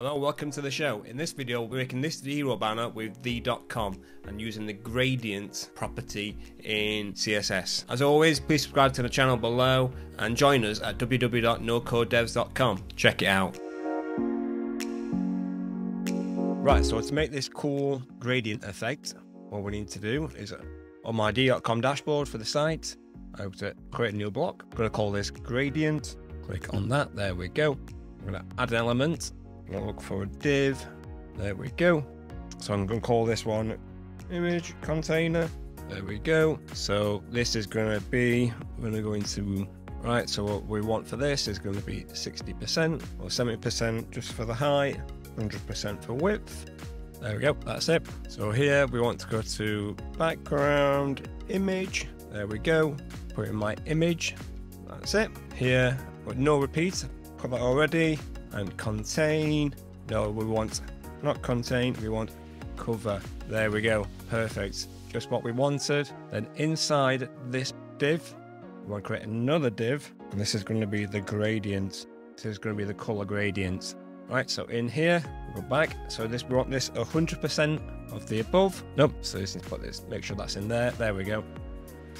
Hello, welcome to the show. In this video, we're making this hero banner with the.com and using the gradient property in CSS. As always, please subscribe to the channel below and join us at www.nocodedevs.com. Check it out. Right, so to make this cool gradient effect, what we need to do is on my the.com dashboard for the site, I have to create a new block. I'm going to call this gradient. Click on that. There we go. I'm going to add an element Look for a div. There we go. So I'm gonna call this one image container. There we go. So this is gonna be, we're gonna go into, right, so what we want for this is gonna be 60% or 70% just for the height, 100% for width. There we go, that's it. So here we want to go to background image. There we go. Put in my image. That's it. Here, but no repeat. Put that already and contain. No, we want not contain, we want cover. There we go. Perfect. Just what we wanted. Then inside this div, we want to create another div. And this is going to be the gradient. This is going to be the color gradient. Right, so in here, we go back. So this we want this 100% of the above. Nope, so to put this, make sure that's in there. There we go.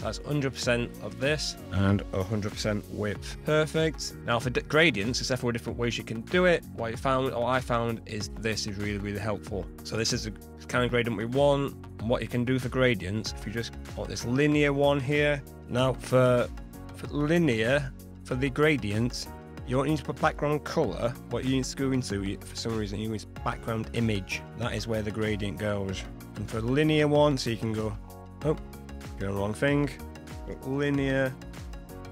That's 100% of this and 100% width. Perfect. Now for gradients, there's several different ways you can do it. What I found, or I found, is this is really, really helpful. So this is the kind of gradient we want. And what you can do for gradients, if you just want this linear one here. Now for, for linear, for the gradients, you don't need to put background color. What you need to go into, for some reason, you need background image. That is where the gradient goes. And for the linear one, so you can go, oh, Go wrong thing. Linear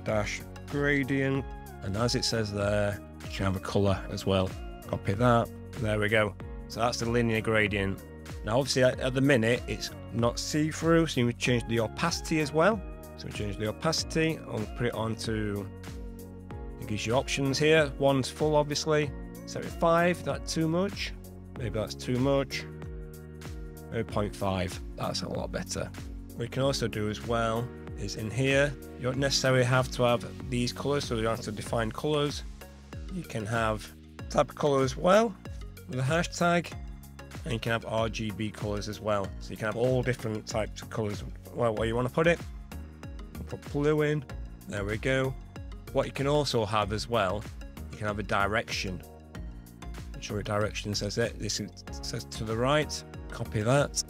dash gradient. And as it says there, you can have a color as well. Copy that. There we go. So that's the linear gradient. Now, obviously, at, the minute, it's not see-through, so you would change the opacity as well. So we change the opacity and put it onto. It gives you options here. One's full, obviously. Set it five. That too much? Maybe that's too much. 0.5. That's a lot better. What you can also do as well is in here, you don't necessarily have to have these colors, so you don't have to define colors. You can have type color as well with a hashtag, and you can have RGB colors as well. So you can have all different types of colors. Well, where you want to put it, put blue in. There we go. What you can also have as well, you can have a direction. Make sure Show direction says it. This says to the right. Copy that.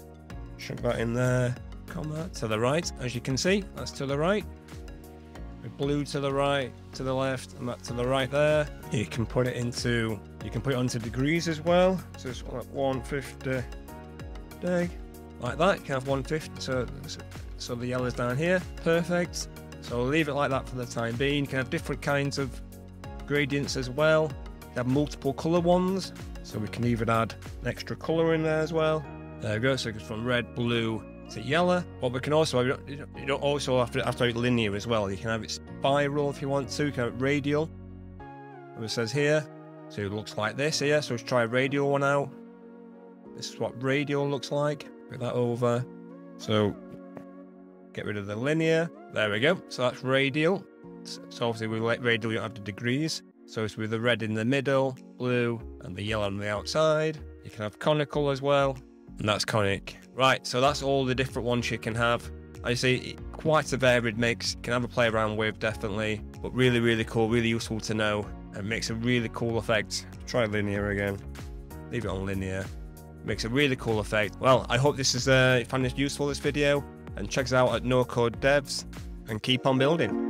Chuck that in there comma to the right, as you can see, that's to the right. Blue to the right, to the left, and that to the right there. You can put it into, you can put it onto degrees as well. So it's like 150 day, like that. You can have 150, so, so the yellow's down here. Perfect. So I'll leave it like that for the time being. You can have different kinds of gradients as well. You have multiple color ones, so we can even add an extra color in there as well. There we go. So it's from red, blue, to yellow. But we can also, you also have it linear as well. You can have it spiral if you want to, you can have it radial. It says here. So it looks like this here. So let's try radial one out. This is what radial looks like. Put that over. So get rid of the linear. There we go. So that's radial. So obviously with radial you don't have the degrees. So it's with the red in the middle, blue, and the yellow on the outside. You can have conical as well and that's conic. Right, so that's all the different ones you can have. I see quite a varied mix. You can have a play around with, definitely. But really, really cool, really useful to know. And makes a really cool effect. Try linear again. Leave it on linear. Makes a really cool effect. Well, I hope this is uh, found this useful, this video. And check us out at No Code Devs. And keep on building.